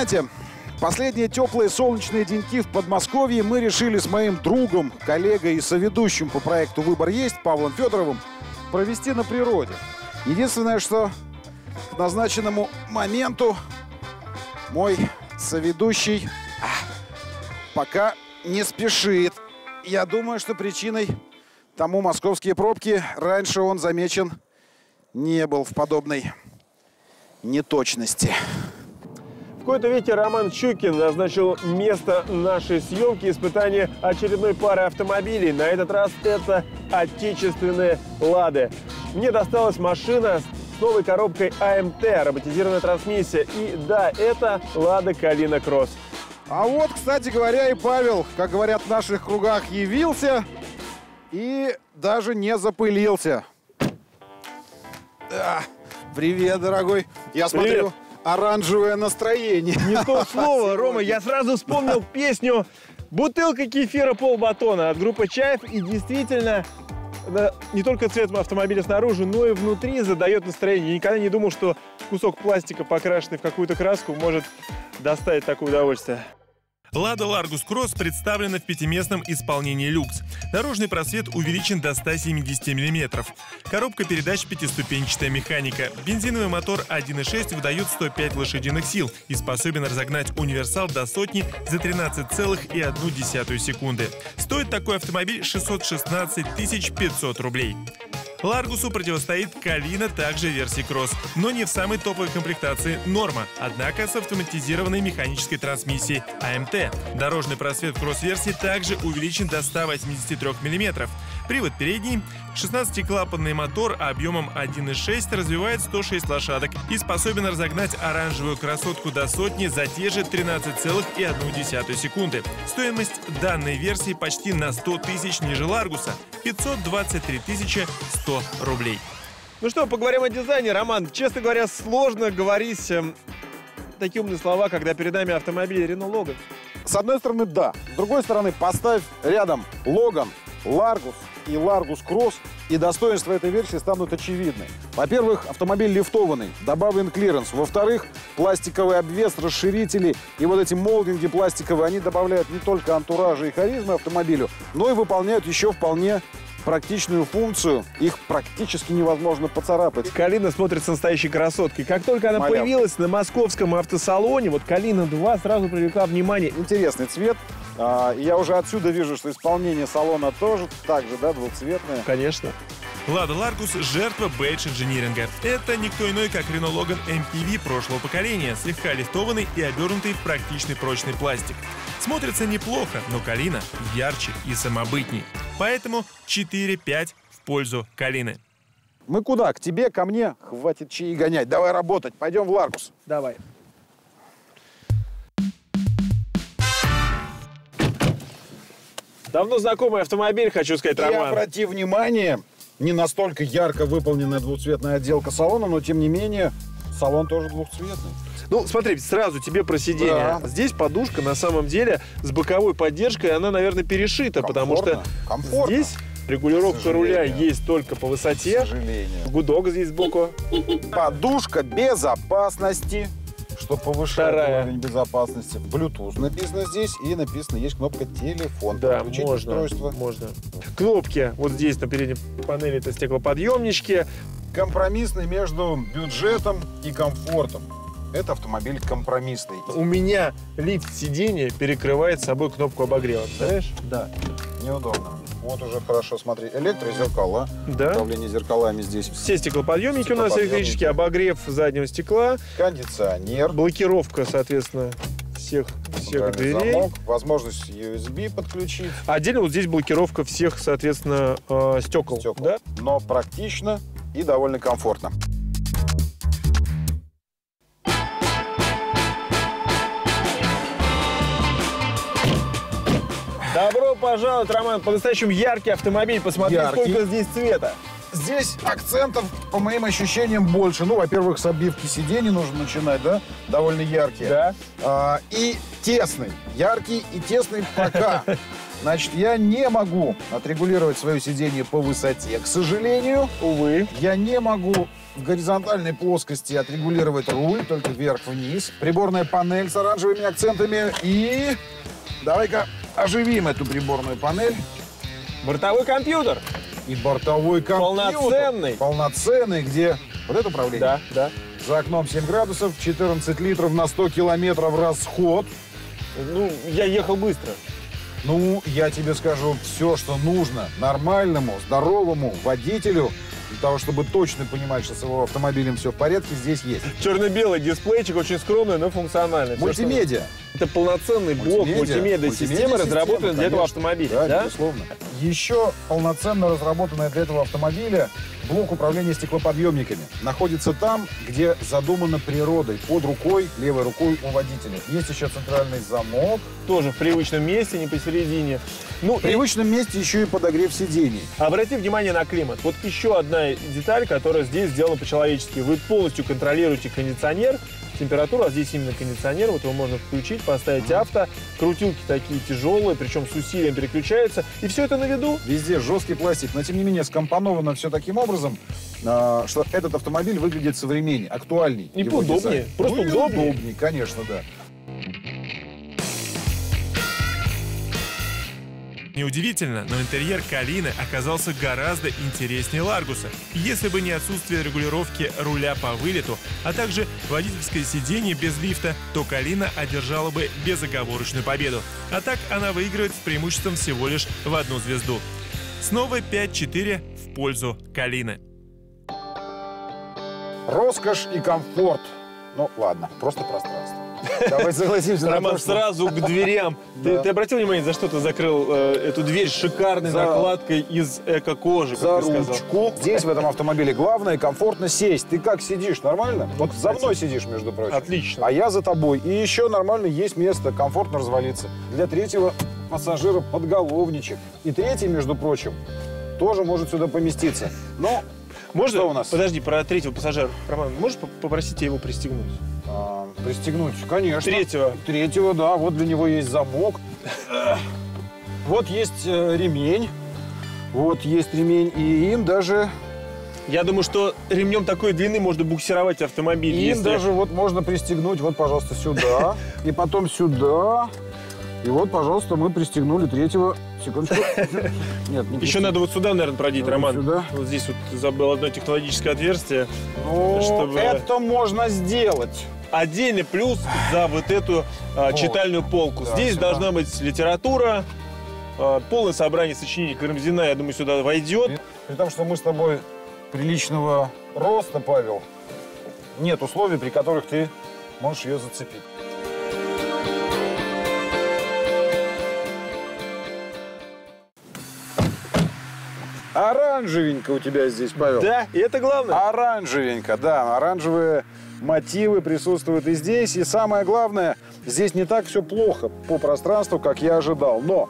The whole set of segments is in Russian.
Знаете, последние теплые солнечные деньки в Подмосковье мы решили с моим другом, коллегой и соведущим по проекту «Выбор есть» Павлом Федоровым провести на природе. Единственное, что к назначенному моменту мой соведущий а, пока не спешит. Я думаю, что причиной тому московские пробки раньше он замечен не был в подобной неточности. В какой-то веке Роман Чукин назначил место нашей съемки испытания очередной пары автомобилей. На этот раз это отечественные «Лады». Мне досталась машина с новой коробкой АМТ, роботизированная трансмиссия. И да, это «Лада Калина Кросс». А вот, кстати говоря, и Павел, как говорят в наших кругах, явился и даже не запылился. Да. Привет, дорогой. Я смотрю, Привет. Оранжевое настроение. Не то слово, Рома, я сразу вспомнил песню «Бутылка кефира полбатона» от группы «Чаев». И действительно, не только цвет автомобиля снаружи, но и внутри задает настроение. Я никогда не думал, что кусок пластика, покрашенный в какую-то краску, может доставить такое удовольствие. Лада Ларгус Кросс представлена в пятиместном исполнении люкс. Наружный просвет увеличен до 170 мм. Коробка передач пятиступенчатая механика. Бензиновый мотор 1.6 выдает 105 лошадиных сил и способен разогнать универсал до сотни за 13,1 секунды. Стоит такой автомобиль 616 500 рублей. Ларгусу противостоит Калина, также версии Кросс, но не в самой топовой комплектации Норма, однако с автоматизированной механической трансмиссией АМТ. Дорожный просвет кросс-версии также увеличен до 183 мм. Привод передний, 16-клапанный мотор объемом 1.6 развивает 106 лошадок и способен разогнать оранжевую красотку до сотни за те же 13,1 секунды. Стоимость данной версии почти на 100 тысяч ниже Ларгуса – 523 100 рублей. Ну что, поговорим о дизайне, Роман. Честно говоря, сложно говорить эм, такие умные слова, когда перед нами автомобиль Renault Logan. С одной стороны, да. С другой стороны, поставь рядом Логан, Ларгус и Ларгус Кросс, и достоинства этой версии станут очевидны. Во-первых, автомобиль лифтованный, добавлен клиренс. Во-вторых, пластиковый обвес, расширители и вот эти молдинги пластиковые, они добавляют не только антуража и харизмы автомобилю, но и выполняют еще вполне практичную функцию. Их практически невозможно поцарапать. Калина смотрится настоящей красоткой. Как только она Малявка. появилась на московском автосалоне, вот Калина 2 сразу привлекла внимание. Интересный цвет. А, я уже отсюда вижу, что исполнение салона тоже так же, да, двухцветное. Конечно. Лада Ларгус – жертва бейдж инжиниринга. Это никто иной, как Renault Logan MPV прошлого поколения, слегка лифтованный и обернутый в практичный прочный пластик. Смотрится неплохо, но Калина ярче и самобытней. Поэтому 4-5 в пользу Калины. Мы куда? К тебе, ко мне? Хватит чаи гонять. Давай работать. Пойдем в Ларгус. Давай. Давно знакомый автомобиль, хочу сказать, И Роман. обрати внимание, не настолько ярко выполненная двухцветная отделка салона, но тем не менее салон тоже двухцветный. Ну, смотри, сразу тебе про сиденье. Да. Здесь подушка на самом деле с боковой поддержкой, она, наверное, перешита, потому что Комфортно, комфортно. здесь регулировка К руля есть только по К высоте. сожалению. Гудок здесь сбоку. Подушка безопасности, что повышает Вторая. уровень безопасности. Bluetooth написано здесь и написано есть кнопка телефон. Да, Подключить можно, устройство. можно. Кнопки вот здесь на передней панели это стеклоподъемнички. Компромиссный между бюджетом и комфортом. Это автомобиль компромиссный. У меня лифт сиденья перекрывает собой кнопку обогрева. Представляешь? Да, неудобно. Вот уже хорошо, смотри, электрозеркала. Да. Управление зеркалами здесь. Все стеклоподъемники у нас Стеклоподъемники. электрические, обогрев заднего стекла, Кондиционер. блокировка, соответственно, всех, всех дверей. замок, возможность USB подключить. Отдельно вот здесь блокировка всех, соответственно, э, стекол. Стекла. Да? Но практично и довольно комфортно. Добро пожаловать, Роман, по-настоящему яркий автомобиль. Посмотри, Яркий. сколько здесь цвета. Здесь акцентов, по моим ощущениям, больше. Ну, во-первых, с обивки сидений нужно начинать, да? Довольно яркие. Да. А, и тесный. Яркий и тесный пока. Значит, я не могу отрегулировать свое сиденье по высоте. К сожалению, Увы. я не могу в горизонтальной плоскости отрегулировать руль, только вверх-вниз. Приборная панель с оранжевыми акцентами. И давай-ка оживим эту приборную панель. Бортовой компьютер. И бортовой компьютер. Полноценный. Полноценный, где вот это управление. Да, да. За окном 7 градусов, 14 литров на 100 километров расход. Ну, я ехал быстро. Ну, я тебе скажу все, что нужно нормальному, здоровому водителю для того, чтобы точно понимать, что с его автомобилем все в порядке, здесь есть. Черно-белый дисплейчик, очень скромный, но функциональный. Что Мультимедиа. Это полноценный блок мультимедиа, системы, разработанной для этого автомобиля. Да, Да, безусловно. Еще полноценно разработанная для этого автомобиля блок управления стеклоподъемниками. Находится там, где задумано природой, под рукой, левой рукой у водителя. Есть еще центральный замок. Тоже в привычном месте, не посередине. Ну, В привычном месте еще и подогрев сидений. Обрати внимание на климат. Вот еще одна деталь, которая здесь сделана по-человечески. Вы полностью контролируете кондиционер, температуру, а здесь именно кондиционер, вот его можно включить, поставить авто, крутилки такие тяжелые, причем с усилием переключаются, и все это на виду. Везде жесткий пластик, но тем не менее скомпоновано все таким образом, а, что этот автомобиль выглядит современнее, актуальней. И его поудобнее, дизайн. просто Ну удобнее. удобнее, конечно, да. Неудивительно, но интерьер Калины оказался гораздо интереснее Ларгуса. Если бы не отсутствие регулировки руля по вылету, а также водительское сиденье без лифта, то Калина одержала бы безоговорочную победу. А так она выигрывает с преимуществом всего лишь в одну звезду. Снова 5-4 в пользу Калины. Роскошь и комфорт. Ну, ладно, просто пространство. Давай согласимся Роман, что- сразу к дверям. Ты, Да. ты обратил внимание, за что ты закрыл э, эту дверь шикарной За- накладкой из эко-кожи, как За ты сказал? ручку. Здесь, в этом автомобиле, главное комфортно сесть. Ты как сидишь? Нормально? Вот за мной сидишь, между прочим. Отлично. А я за тобой. И еще нормально есть место, комфортно развалиться. Для третьего пассажира подголовничек. И третий, между прочим, тоже может сюда поместиться. Но Можно? Что у нас? Подожди, про третьего пассажира. Роман, можешь поп- попросить тебя его пристегнуть? а, пристегнуть, конечно. Третьего. Третьего, да. Вот для него есть замок. Вот есть э, ремень. Вот есть ремень. И им даже, Я думаю, что ремнем такой длины можно буксировать автомобиль. им если- даже вот можно пристегнуть. Вот, пожалуйста, сюда. И потом сюда. И вот, пожалуйста, мы пристегнули третьего. Секундочку. Нет, не Еще надо вот сюда, наверное, продеть, Вот Роман. сюда. Вот здесь вот забыл одно технологическое отверстие. Ну, чтобы- это можно сделать. Отдельный плюс за вот эту Вот. читальную полку. Да, Здесь сюда. должна быть литература, а, полное собрание сочинений Карамзина, я думаю, сюда войдет. При том, что мы с тобой приличного роста, Павел, нет условий, при которых ты можешь ее зацепить. Оранжевенько у тебя здесь, Павел. Да, и это главное. Оранжевенько, да. Оранжевые мотивы присутствуют и здесь. И самое главное, здесь не так все плохо по пространству, как я ожидал. Но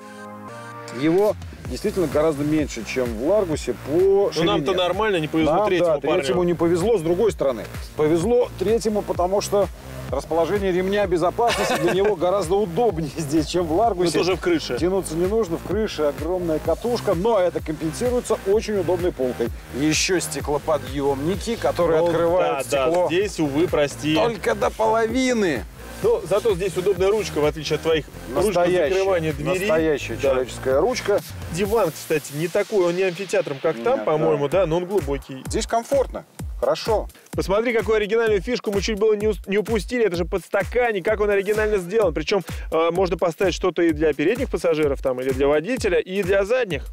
его действительно гораздо меньше, чем в Ларгусе по Ну, ширине. нам-то нормально, не повезло Нам, третьему да, парню. третьему не повезло, с другой стороны. Повезло третьему, потому что расположение ремня безопасности для него гораздо удобнее здесь, чем в Ларгусе. тоже в крыше. Тянуться не нужно, в крыше огромная катушка, но это компенсируется очень удобной полкой. Еще стеклоподъемники, которые Ну, открывают да, стекло да, здесь, увы, прости. только до половины. Ну, зато здесь удобная ручка, в отличие от твоих ручек закрывания двери. настоящая Да. человеческая ручка. Диван, кстати, не такой, он не амфитеатром, как там, Нет, по-моему, да, но он глубокий. Здесь комфортно, хорошо. Посмотри, какую оригинальную фишку мы чуть было не, не упустили. Это же подстаканник, как он оригинально сделан. Причем э, можно поставить что-то и для передних пассажиров, там, или для водителя, и для задних.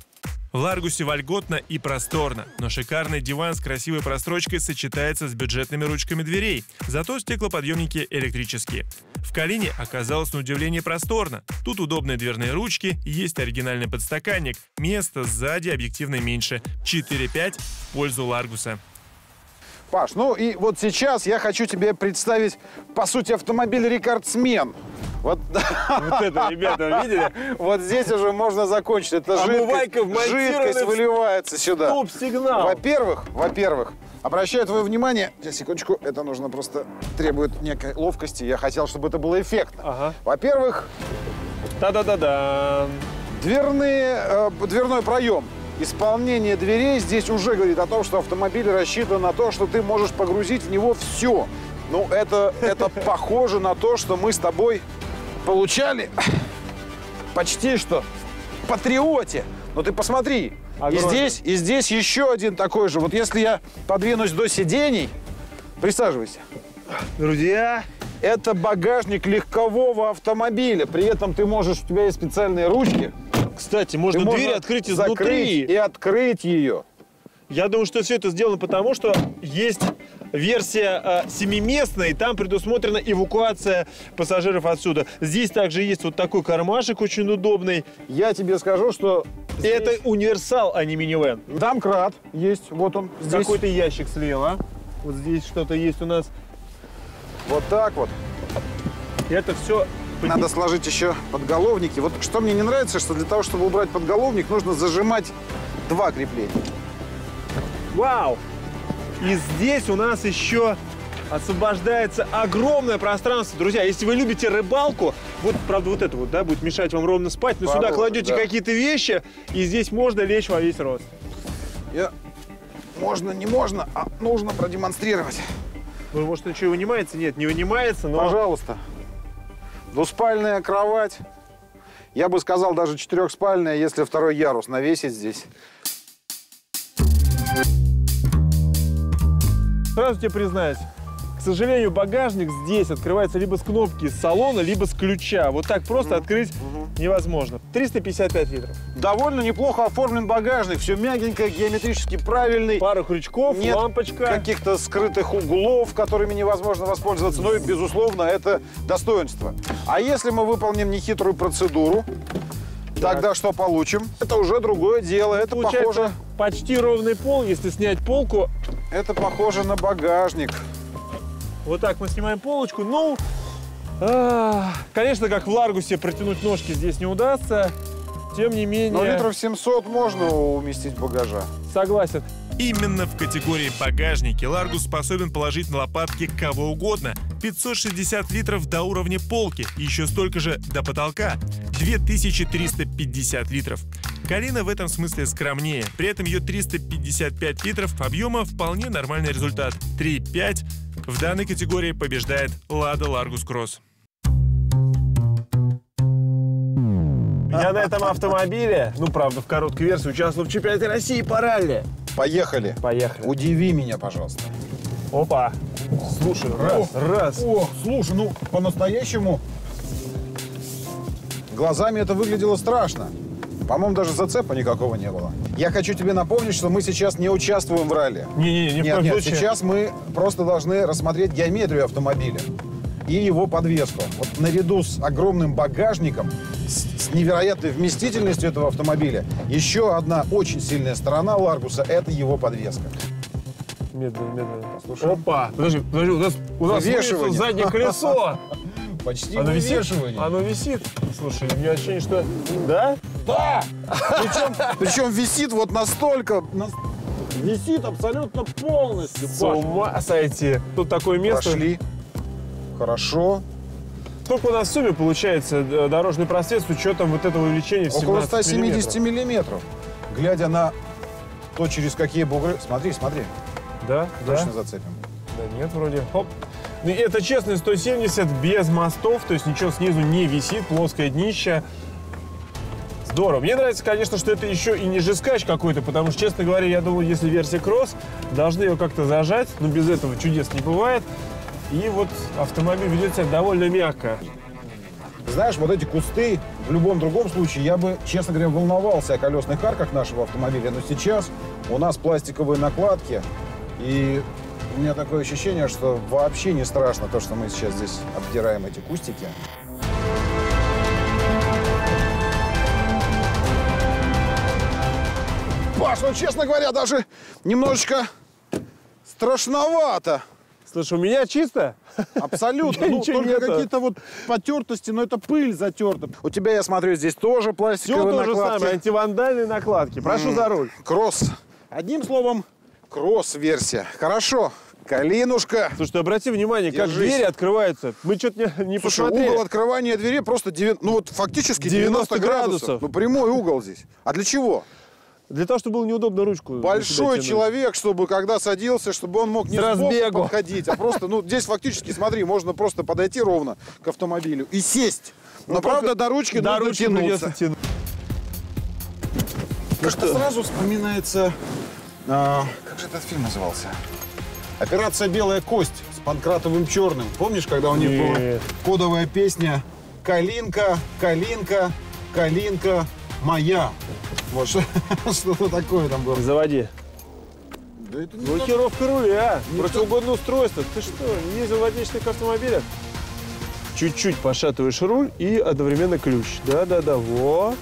В Ларгусе вольготно и просторно, но шикарный диван с красивой прострочкой сочетается с бюджетными ручками дверей, зато стеклоподъемники электрические. В Калине оказалось на удивление просторно. Тут удобные дверные ручки, есть оригинальный подстаканник, места сзади объективно меньше. 4-5 в пользу Ларгуса. Паш, ну и вот сейчас я хочу тебе представить, по сути, автомобиль рекордсмен. Вот, Вот это, ребята, видели? вот здесь уже можно закончить. Это Омывайка жидкость, жидкость выливается сюда. Топ-сигнал. Во-первых, во-первых, обращаю твое внимание, сейчас, секундочку, это нужно просто, требует некой ловкости. Я хотел, чтобы это было эффектно. Ага. Во-первых, Та-да-да-да. дверные, э, дверной проем исполнение дверей здесь уже говорит о том, что автомобиль рассчитан на то, что ты можешь погрузить в него все. Ну, это, это похоже на то, что мы с тобой получали почти что в Патриоте. Но ты посмотри, и здесь, и здесь еще один такой же. Вот если я подвинусь до сидений, присаживайся. Друзья, Это багажник легкового автомобиля. При этом ты можешь, у тебя есть специальные ручки. Кстати, Ты можно можешь дверь открыть закрыть изнутри. и открыть ее. Я думаю, что все это сделано потому, что есть версия э, семиместная, и там предусмотрена эвакуация пассажиров отсюда. Здесь также есть вот такой кармашек очень удобный. Я тебе скажу, что И это универсал, а не минивэн. домкрат есть. Вот он здесь. Какой-то ящик слева. Вот здесь что-то есть у нас. Вот так вот. Это все Надо сложить еще подголовники. Вот что мне не нравится, что для того, чтобы убрать подголовник, нужно зажимать два крепления. Вау! И здесь у нас еще освобождается огромное пространство. Друзья, если вы любите рыбалку, вот, правда, вот это вот, да, будет мешать вам ровно спать, но сюда кладете да. какие-то вещи, и здесь можно лечь во весь рост. Я... Можно, не можно, а нужно продемонстрировать. Ну, может, он что, и вынимается? Нет, не вынимается, но... Пожалуйста. Двуспальная кровать. Я бы сказал, даже четырехспальная, если второй ярус навесить здесь. Сразу тебе признаюсь, сожалению, багажник здесь открывается либо с кнопки салона, либо с ключа. Вот так просто открыть невозможно. 355 литров. Довольно неплохо оформлен багажник. Все мягенькое, геометрически правильный. Пара крючков, Нет лампочка. каких-то скрытых углов, которыми невозможно воспользоваться. Ну и, безусловно, это достоинство. А если мы выполним нехитрую процедуру, тогда что получим? Это уже другое дело. Это Получается похоже, почти ровный пол. Если снять полку, это похоже на багажник. Вот так мы снимаем полочку. Ну, а, конечно, как в Ларгусе протянуть ножки здесь не удастся. Тем не менее, Но литров 700 можно уместить багажа. согласен. Именно в категории багажники Ларгус способен положить на лопатки кого угодно. 560 литров до уровня полки, и еще столько же до потолка. 2350 литров. Калина в этом смысле скромнее. При этом ее 355 литров объема вполне нормальный результат. 3,5 в данной категории побеждает Лада Ларгус Кросс. Я на этом автомобиле, ну, правда, в короткой версии, участвовал в чемпионате России по ралли. Поехали. Поехали. Удиви меня, пожалуйста. Опа. Слушай, раз, раз. Ох, слушай, ну по-настоящему глазами это выглядело страшно. По-моему, даже зацепа никакого не было. Я хочу тебе напомнить, что мы сейчас не участвуем в ралли. Не-не-не, ни в Нет, нет, случае. сейчас мы просто должны рассмотреть геометрию автомобиля и его подвеску. Вот наряду с огромным багажником, с, с невероятной вместительностью этого автомобиля, еще одна очень сильная сторона Ларгуса – это его подвеска. Медленно, медленно. Слушай. Опа. Подожди, подожди, у нас, у нас заднее колесо. Почти Оно висит? вывешивание. Оно висит. Слушай, у меня ощущение, что... Да? Да! Причем, причем висит вот настолько... нас- Висит абсолютно полностью. С ума сойти. Тут такое место. Прошли. Хорошо. Сколько у нас в сумме получается э, дорожный просвет с учетом вот этого увеличения в Около 17 170 миллиметров? миллиметров. Глядя на то, через какие бугры... Смотри, смотри. Да, Точно да. зацепим. Да нет, вроде. Хоп. И это честный 170 без мостов, то есть ничего снизу не висит, плоское днище. Здорово. Мне нравится, конечно, что это еще и не жескач какой-то, потому что, честно говоря, я думал, если версия кросс, должны ее как-то зажать, но без этого чудес не бывает. И вот автомобиль ведет себя довольно мягко. Знаешь, вот эти кусты, в любом другом случае, я бы, честно говоря, волновался о колесных арках нашего автомобиля. Но сейчас у нас пластиковые накладки, и у меня такое ощущение, что вообще не страшно то, что мы сейчас здесь обдираем эти кустики. Паш, ну, честно говоря, даже немножечко страшновато. Слушай, у меня чисто? Абсолютно. Ну, только какие-то вот потертости, но это пыль затерта. У тебя, я смотрю, здесь тоже Все пластиковые то же накладки. самое, антивандальные накладки. Прошу за руль. Кросс. Одним словом, кросс-версия. Хорошо. Калинушка. Слушай, обрати внимание, как Держись. двери открываются. Мы что-то не, не Слушай, посмотрели. угол открывания двери просто, девя- ну вот фактически 90 90, градусов. градусов. Ну прямой угол здесь. А для чего? Для того, чтобы было неудобно ручку. Большой человек, чтобы когда садился, чтобы он мог не разбегу. подходить, а просто, ну, здесь фактически, смотри, можно просто подойти ровно к автомобилю и сесть. Но, Ну, правда, до ручки До нужно ручки тянуться. тянуть. Как-то сразу вспоминается... а, как же этот фильм назывался? «Операция «Белая кость» с Панкратовым Черным. Помнишь, когда у них была Нет. кодовая песня «Калинка, калинка, калинка моя». Вот что- что-то такое там было. Заводи. Да это не Блокировка руля. Не Противоугодное устройство. Ты что, не ездил в отечественных автомобилях? Чуть-чуть пошатываешь руль и одновременно ключ. Да-да-да, во.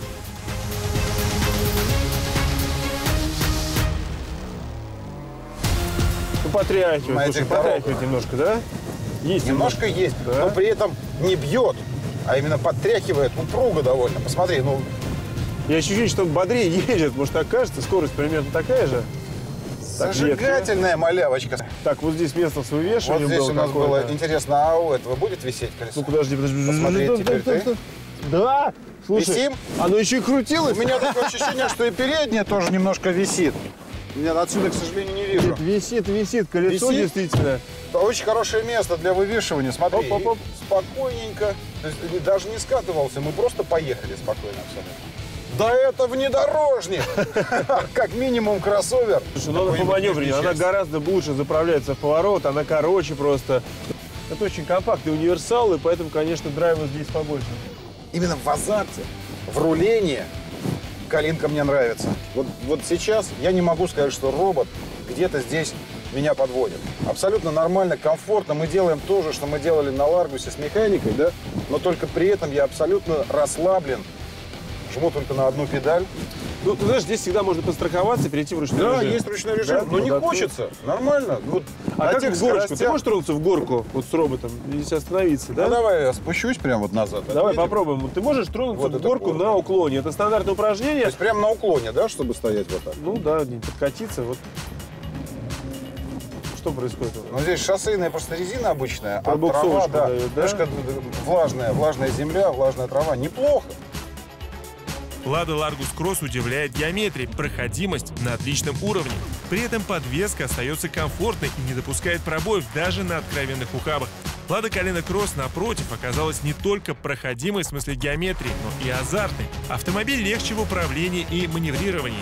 Потряхивает, слушай, этих потряхивает немножко, да? Есть Немножко есть, Да. но при этом не бьет, а именно подтряхивает упруго довольно. Посмотри, ну, И ощущение, что он бодрее едет. Может, так кажется? Скорость примерно такая же? Так, зажигательная малявочка. Так, вот здесь место с вывешиванием Вот здесь у нас было интересно, а у этого будет висеть колесо? Ну, подожди, подожди. Посмотри, Да, теперь да, ты. Да, слушай, Висим? оно еще и крутилось. У меня такое ощущение, что и переднее тоже немножко висит. Я отсюда, к сожалению, не вижу. Висит, висит, колесо Висит? действительно. Это очень хорошее место для вывешивания. Смотри, Оп-оп-оп. и спокойненько. То есть не- даже не скатывался, мы просто поехали спокойно абсолютно. Да это внедорожник! Как минимум кроссовер. Слушай, ну она по она гораздо лучше заправляется в поворот, она короче просто. Это очень компактный универсал, и поэтому, конечно, драйва здесь побольше. Именно в азарте, в рулении Калинка мне нравится. Вот, вот сейчас я не могу сказать, что робот где-то здесь меня подводит. Абсолютно нормально, комфортно. Мы делаем то же, что мы делали на Ларгусе с механикой, да? Но только при этом я абсолютно расслаблен. Жму только на одну педаль. Ну, ты знаешь, здесь всегда можно подстраховаться и перейти в ручной Да, режим. есть ручной режим, Да? но не да, хочется. Нормально. Вот А как в горочку? Ты скоростях- можешь тронуться в горку вот с роботом и остановиться, да? Ну, давай я спущусь прямо вот назад. Давай Отъедем. попробуем. Ты можешь тронуться Вот в горку горка. на уклоне. Это стандартное То упражнение. есть прямо на уклоне, да, чтобы стоять вот так? Ну да, где-нибудь подкатиться. Вот. Что происходит? Ну, здесь шоссейная просто резина обычная, а трава, да, дает, да? как влажная, влажная земля, влажная трава. Неплохо. Лада Largus Cross удивляет геометрией, проходимость на отличном уровне. При этом подвеска остается комфортной и не допускает пробоев даже на откровенных ухабах. Лада Калина Кросс, напротив, оказалась не только проходимой в смысле геометрии, но и азартной. Автомобиль легче в управлении и маневрировании.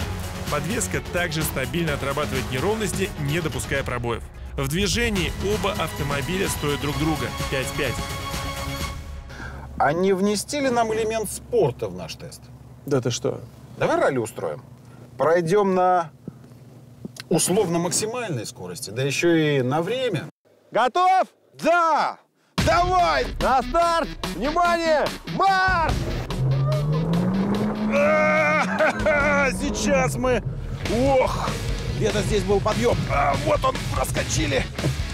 Подвеска также стабильно отрабатывает неровности, не допуская пробоев. В движении оба автомобиля стоят друг друга 5-5. А не внести ли нам элемент спорта в наш тест? Да ты что? Давай ралли устроим. Пройдем на условно максимальной скорости, да еще и на время. Готов? Да! Давай! На старт! Внимание! Марш! Сейчас мы... Ох! Где-то здесь был подъем. А, вот он, проскочили.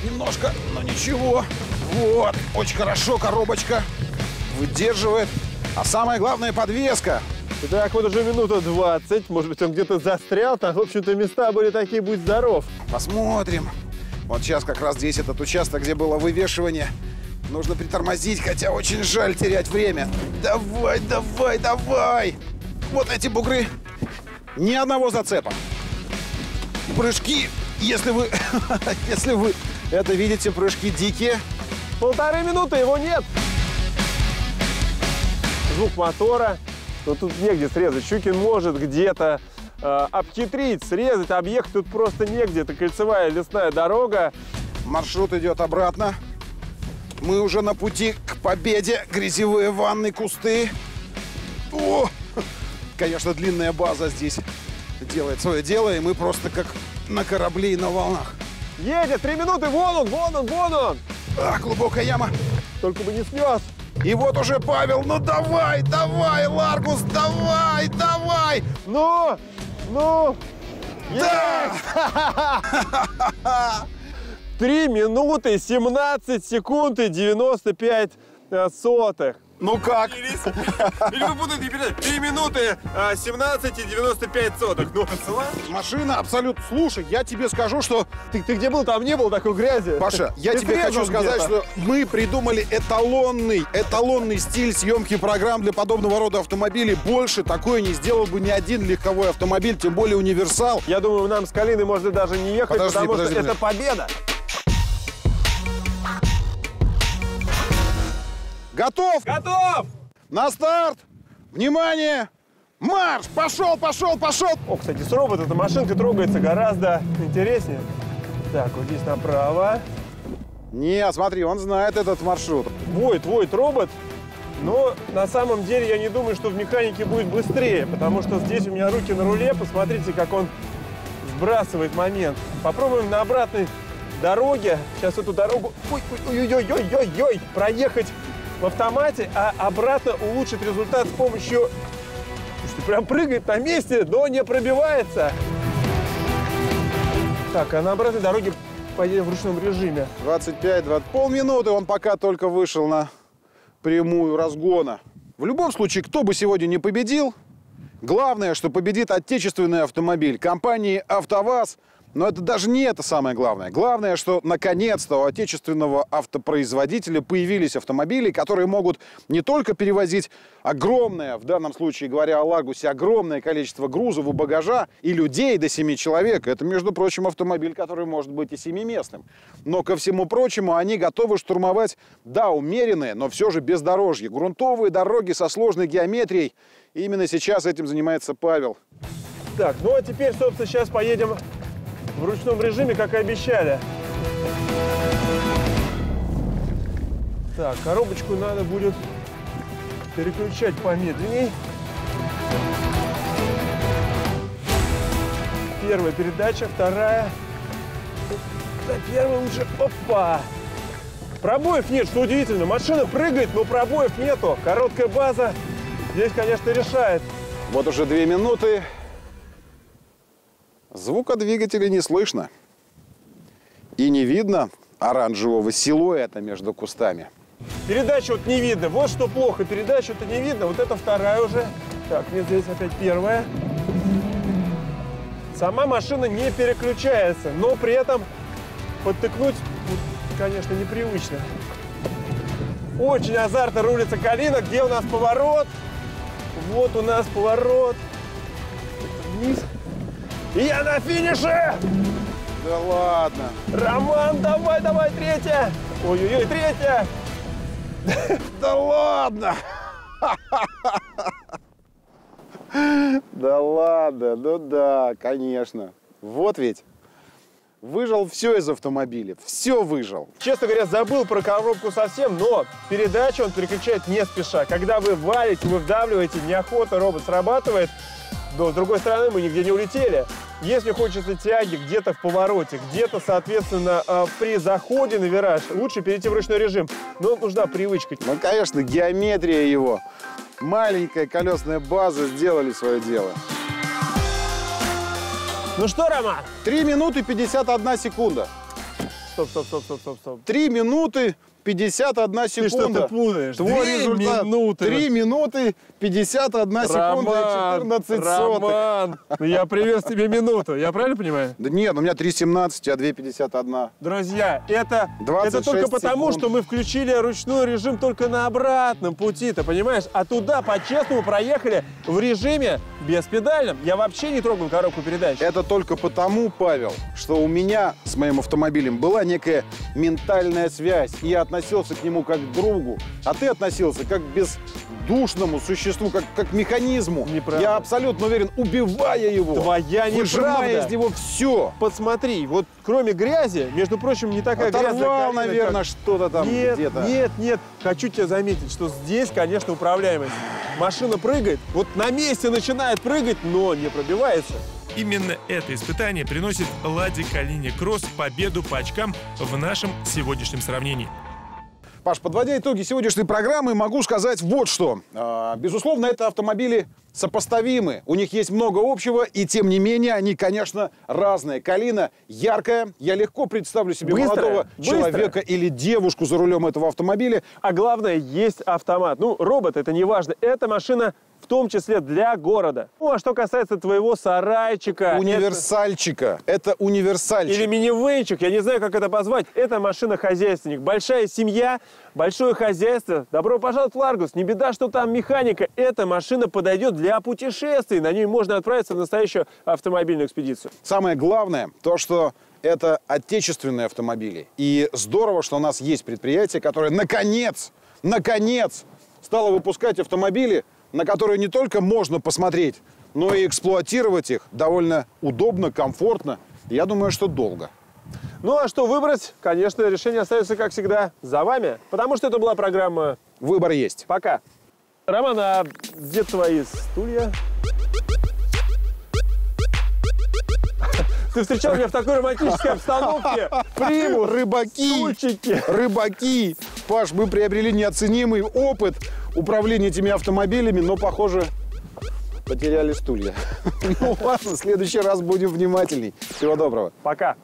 Немножко, но ничего. Вот, очень хорошо, коробочка. Выдерживает. А самое главное, подвеска. Итак, вот уже минута 20. Может быть, он где-то застрял. Там, в общем-то, места были такие, будь здоров. Посмотрим. Вот сейчас как раз здесь этот участок, где было вывешивание. Нужно притормозить, хотя очень жаль терять время. Давай, давай, давай. Вот эти бугры. Ни одного зацепа. Прыжки, если вы, если вы это видите, прыжки дикие. Полторы минуты, его нет. Звук мотора. Но тут негде срезать. Щукин может где-то э, обхитрить, срезать. Объект тут просто негде. Это кольцевая лесная дорога. Маршрут идет обратно. Мы уже на пути к победе. Грязевые ванны, кусты. О! Конечно, длинная база здесь делает свое дело, и мы просто как на корабле и на волнах. Едет, три минуты, вон он, вон он, вон он. А, глубокая яма. Только бы не снес. И вот уже Павел, ну давай, давай, Ларгус, давай, давай. Ну, ну. Да! Три минуты 17 секунд и 95 э, сотых. Ну как? Или вы будете передать 3 минуты а, 17 и 95 соток. Ну, цела? Машина абсолютно... Слушай, я тебе скажу, что... Ты, ты где был? Там не было такой грязи. Паша, я Ты тебе хочу сказать, что мы придумали эталонный, эталонный стиль съемки программ для подобного рода автомобилей. Больше такое не сделал бы ни один легковой автомобиль, тем более универсал. Я думаю, нам с Калиной можно даже не ехать, Подожди, потому подожди, что это победа. Готов? Готов! На старт! Внимание! Марш! Пошел, пошел, пошел! О, кстати, с робота эта машинка трогается гораздо интереснее. Так, вот здесь направо. Не, смотри, он знает этот маршрут. Воет, воет робот. Но на самом деле я не думаю, что в механике будет быстрее, потому что здесь у меня руки на руле. Посмотрите, как он сбрасывает момент. Попробуем на обратной дороге. Сейчас эту дорогу ой, ой, ой, ой, ой, ой, ой, проехать в автомате, а обратно улучшить результат с помощью... Слушайте, прям прыгает на месте, но не пробивается. Так, а на обратной дороге поедем в ручном режиме. 25, 20, полминуты он пока только вышел на прямую разгона. В любом случае, кто бы сегодня не победил, главное, что победит отечественный автомобиль компании «АвтоВАЗ». Но это даже не это самое главное. Главное, что наконец-то у отечественного автопроизводителя появились автомобили, которые могут не только перевозить огромное, в данном случае говоря о Лагусе, огромное количество грузов и багажа и людей до 7 человек. Это, между прочим, автомобиль, который может быть и семиместным. Но ко всему прочему, они готовы штурмовать, да, умеренные, но все же бездорожье. Грунтовые дороги со сложной геометрией. И именно сейчас этим занимается Павел. Так, ну а теперь, собственно, сейчас поедем в ручном режиме, как и обещали. Так, коробочку надо будет переключать помедленней. Первая передача, вторая. Да, первая лучше. Опа! Пробоев нет, что удивительно. Машина прыгает, но пробоев нету. Короткая база здесь, конечно, решает. Вот уже две минуты. Звука двигателя не слышно. И не видно оранжевого силуэта между кустами. Передачу вот не видно. Вот что плохо. Передачу-то не видно. Вот это вторая уже. Так, нет, здесь опять первая. Сама машина не переключается, но при этом подтыкнуть, ну, конечно, непривычно. Очень азартно рулится Калина. Где у нас поворот? Вот у нас поворот. Это Вниз. Я на финише! Да ладно. Роман, давай, давай, третья! Ой-ой-ой, третья! Да ладно. Да ладно, ну да, конечно. Вот ведь. Выжил все из автомобиля. Все выжил. Честно говоря, забыл про коробку совсем, но передачу он переключает не спеша. Когда вы валите, вы вдавливаете, неохота, робот срабатывает. Но, с другой стороны, мы нигде не улетели. Если хочется тяги где-то в повороте, где-то, соответственно, э, при заходе на вираж, лучше перейти в ручной режим. Но нужна привычка. Ну, конечно, геометрия его. Маленькая колесная база сделали свое дело. Ну что, Роман? 3 минуты 51 секунда. Стоп, стоп, стоп, стоп, стоп, стоп. 3 минуты 51 секунда. что-то путаешь. Твой Две результат. минуты. 3 минуты 51 секунда и 14 сотых. Роман, ну я привез тебе минуту, я правильно понимаю? Да нет, у меня 3.17, а 2.51. Друзья, это, 26 это только потому, секунд. что мы включили ручной режим только на обратном пути, ты понимаешь? А туда по-честному проехали в режиме беспедальном. Я вообще не трогал коробку передач. Это только потому, Павел, что у меня с моим автомобилем была некая ментальная связь. И я относился к нему как к другу. А ты относился как к бездушному существу, как, как к механизму. Неправда. Я абсолютно уверен, убивая его, Твоя выжимая из него все. Посмотри, вот кроме грязи, между прочим, не такая грязная Оторвал, наверное, как- что-то там нет, где-то. нет, нет. Хочу тебе заметить, что здесь, конечно, управляемость. Машина прыгает, вот на месте начинает прыгать, но не пробивается. Именно это испытание приносит Ладе Калине Кросс победу по очкам в нашем сегодняшнем сравнении. Паш, подводя итоги сегодняшней программы, могу сказать вот что. А, Безусловно, это автомобили сопоставимы. У них есть много общего, и тем не менее они, конечно, разные. Калина яркая. Я легко представлю себе Быстрая, молодого быстрая. человека или девушку за рулем этого автомобиля. А главное, есть автомат. Ну, робот, это не важно. Эта машина том числе для города. Ну, а что касается твоего сарайчика... Универсальчика. Это это- универсальчик. Или минивенчик, я не знаю, как это позвать. Это машина-хозяйственник. Большая семья, большое хозяйство. Добро пожаловать в Ларгус. Не беда, что там механика. Эта машина подойдет для путешествий. На ней можно отправиться в настоящую автомобильную экспедицию. Самое главное, то, что это отечественные автомобили. И здорово, что у нас есть предприятие, которое наконец, наконец стало выпускать автомобили, на которые не только можно посмотреть, но и эксплуатировать их довольно удобно, комфортно. Я думаю, что долго. Ну а что выбрать? Конечно, решение остается, как всегда, за вами. Потому что это была программа Выбор есть. «Пока». Роман, а где твои стулья? Ты встречал меня в такой романтической обстановке. Приму, Рыбаки! стульчики. Рыбаки! Паш, мы приобрели неоценимый опыт управления этими автомобилями, но, похоже, потеряли стулья. Ну ладно, в следующий раз будем внимательней. Всего доброго. Пока.